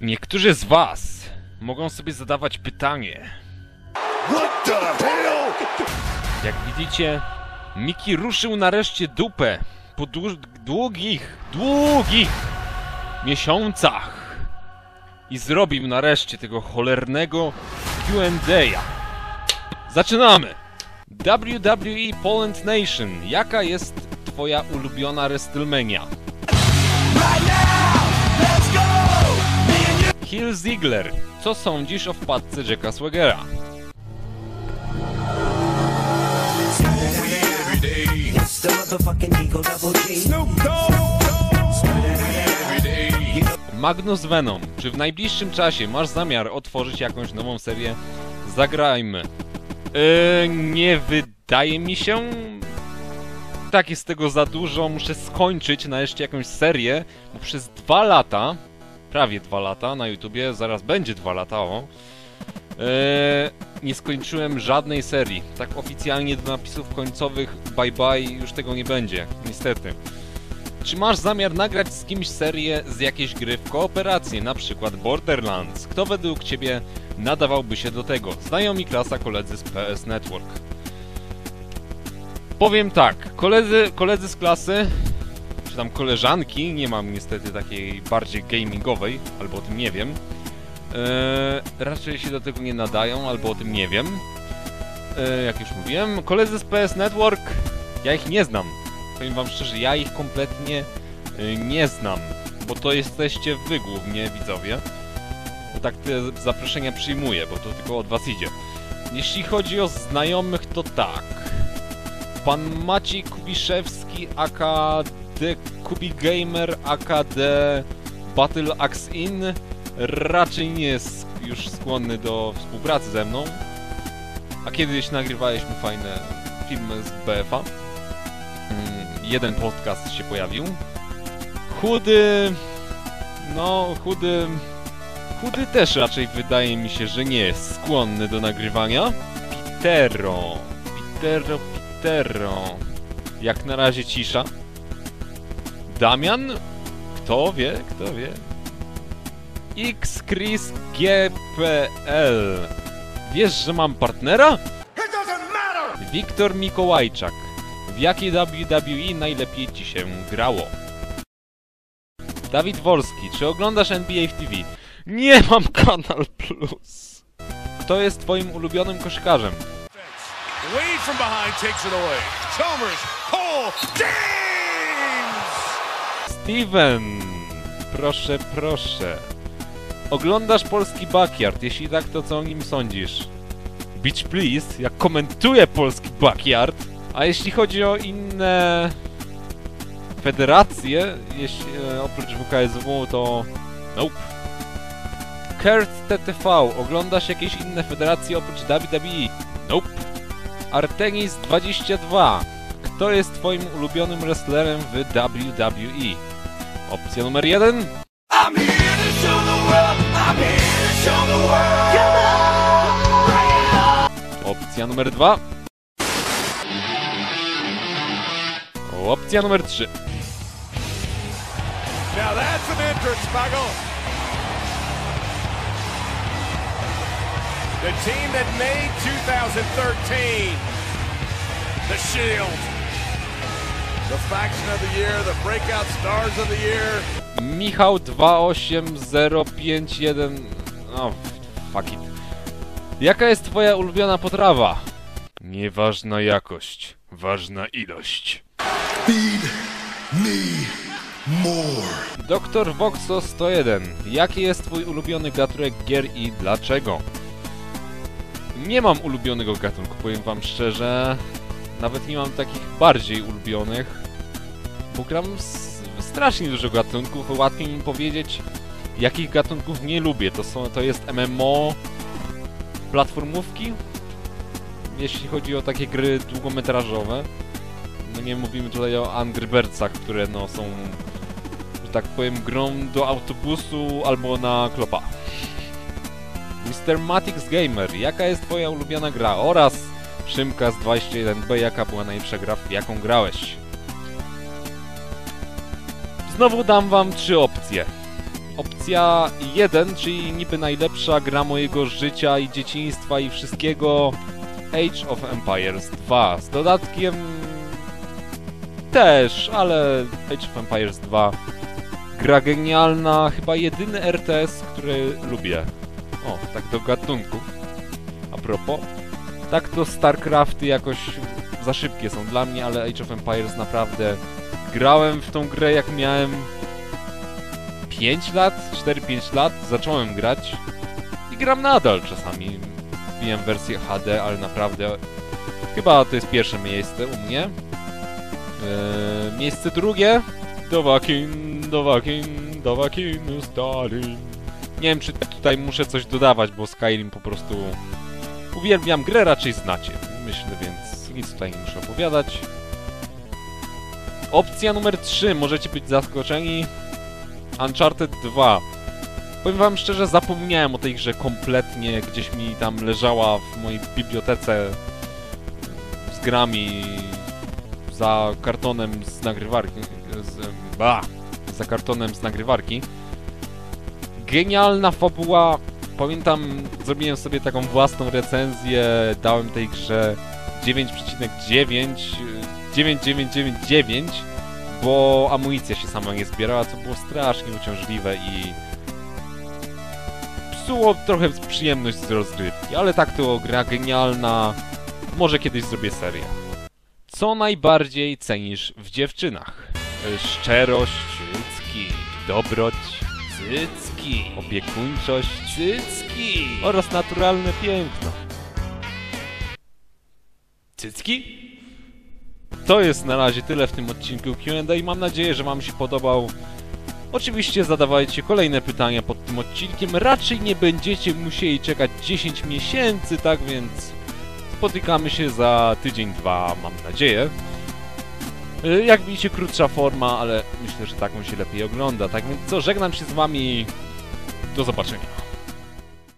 Niektórzy z was mogą sobie zadawać pytanie. Jak widzicie, Miki ruszył nareszcie dupę po dłu- długich, długich miesiącach i zrobił nareszcie tego cholernego Q&A. Zaczynamy! WWE Poland Nation, jaka jest twoja ulubiona WrestleMania? Hill Ziggler, co sądzisz o wpadce Jacka Swagera? Magnus Venom, czy w najbliższym czasie masz zamiar otworzyć jakąś nową serię? Zagrajmy. Yy, nie wydaje mi się. Tak jest tego za dużo, muszę skończyć na jeszcze jakąś serię, bo przez dwa lata, prawie dwa lata na YouTubie, zaraz będzie dwa lata, o, yy, nie skończyłem żadnej serii. Tak oficjalnie do napisów końcowych bye bye już tego nie będzie, niestety. Czy masz zamiar nagrać z kimś serię z jakiejś gry w kooperacji, na przykład Borderlands? Kto według Ciebie nadawałby się do tego? Znajomi klasa koledzy z PS Network. Powiem tak, koledzy, koledzy z klasy, tam koleżanki, nie mam niestety takiej bardziej gamingowej, albo o tym nie wiem, eee, raczej się do tego nie nadają, albo o tym nie wiem. Eee, jak już mówiłem, koledzy z PS Network, ja ich nie znam. Powiem wam szczerze, ja ich kompletnie y, nie znam, bo to jesteście wy głównie widzowie. Tak te zaproszenia przyjmuję, bo to tylko od was idzie. Jeśli chodzi o znajomych, to tak. Pan Maciej Kubiszewski, AKD Kubi Gamer, AKD Battle Axe In raczej nie jest już skłonny do współpracy ze mną. A kiedyś nagrywaliśmy fajne filmy z BFA mm, jeden podcast się pojawił. Chudy... No, chudy... Chudy też raczej wydaje mi się, że nie jest skłonny do nagrywania. Pitero... Pitero, Pitero... Jak na razie cisza. Damian? Kto wie, kto wie. X Chris GPL. Wiesz, że mam partnera? Wiktor Mikołajczak. W jakiej WWE najlepiej Ci się grało? Dawid Wolski, czy oglądasz NBA w TV? Nie mam Kanal Plus. Kto jest Twoim ulubionym koszykarzem? Wade from behind takes it away. Chalmers, Paul, James. Steven! Proszę, proszę. Oglądasz polski backyard? Jeśli tak, to co o nim sądzisz? Beach Please, jak komentuję polski backyard. A jeśli chodzi o inne federacje, jeśli, e, oprócz WKSW, to nope. Kurt TTV, oglądasz jakieś inne federacje oprócz WWE? Nope. Artenis 22, kto jest twoim ulubionym wrestlerem w WWE? Opcja numer jeden. I'm here to show the world. I'm here to show the world. Opcja numer dwa. Opcja numer trzy. Now that's an entrance, Pago. The team that made 2013 the Shield. Michał 28051. No, fuck it. Jaka jest twoja ulubiona potrawa? Nieważna jakość, ważna ilość. Feed me more. Doktor Voxo 101. Jaki jest twój ulubiony gatunek gier i dlaczego? Nie mam ulubionego gatunku, powiem wam szczerze. Nawet nie mam takich bardziej ulubionych. Bo strasznie dużo gatunków, łatwiej mi powiedzieć jakich gatunków nie lubię. To, są, to jest MMO, platformówki, jeśli chodzi o takie gry długometrażowe. No nie mówimy tutaj o Angry Birdsach, które no są że tak powiem, grą do autobusu albo na klopa. Mr. Matix Gamer, jaka jest twoja ulubiona gra? Oraz Szymka z 21B, jaka była najlepsza gra, w jaką grałeś? Znowu dam wam trzy opcje. Opcja 1, czyli niby najlepsza gra mojego życia i dzieciństwa i wszystkiego Age of Empires 2 z dodatkiem też, ale Age of Empires 2 gra genialna, chyba jedyny RTS, który lubię. O, tak do gatunków. A propos, tak to StarCrafty jakoś za szybkie są dla mnie, ale Age of Empires naprawdę grałem w tą grę jak miałem 5 lat, 4-5 lat, zacząłem grać i gram nadal czasami. Wbijam wersję HD, ale naprawdę chyba to jest pierwsze miejsce u mnie. Eee, miejsce drugie Dowakin, Dowakin, Dowakin, Stalin. Nie wiem, czy tutaj muszę coś dodawać, bo Skyrim po prostu uwielbiam grę, raczej znacie. Myślę, więc nic tutaj nie muszę opowiadać. Opcja numer 3, możecie być zaskoczeni. Uncharted 2. Powiem wam szczerze, zapomniałem o tej grze kompletnie, gdzieś mi tam leżała w mojej bibliotece z grami za kartonem z nagrywarki. Z, ba, za kartonem z nagrywarki. Genialna fabuła. Pamiętam, zrobiłem sobie taką własną recenzję, dałem tej grze 9,9 9999 bo amunicja się sama nie zbierała, co było strasznie uciążliwe i psuło trochę przyjemność z rozgrywki, ale tak to gra genialna, może kiedyś zrobię serię. Co najbardziej cenisz w dziewczynach? Szczerość, cycki, dobroć, cycki, opiekuńczość, cycki oraz naturalne piękno. Cycki? To jest na razie tyle w tym odcinku Q&A i mam nadzieję, że wam się podobał. Oczywiście zadawajcie kolejne pytania pod tym odcinkiem. Raczej nie będziecie musieli czekać 10 miesięcy, tak więc spotykamy się za tydzień, dwa, mam nadzieję. Y, Jak widzicie, krótsza forma, ale myślę, że taką się lepiej ogląda. Tak więc co, żegnam się z wami. Do zobaczenia.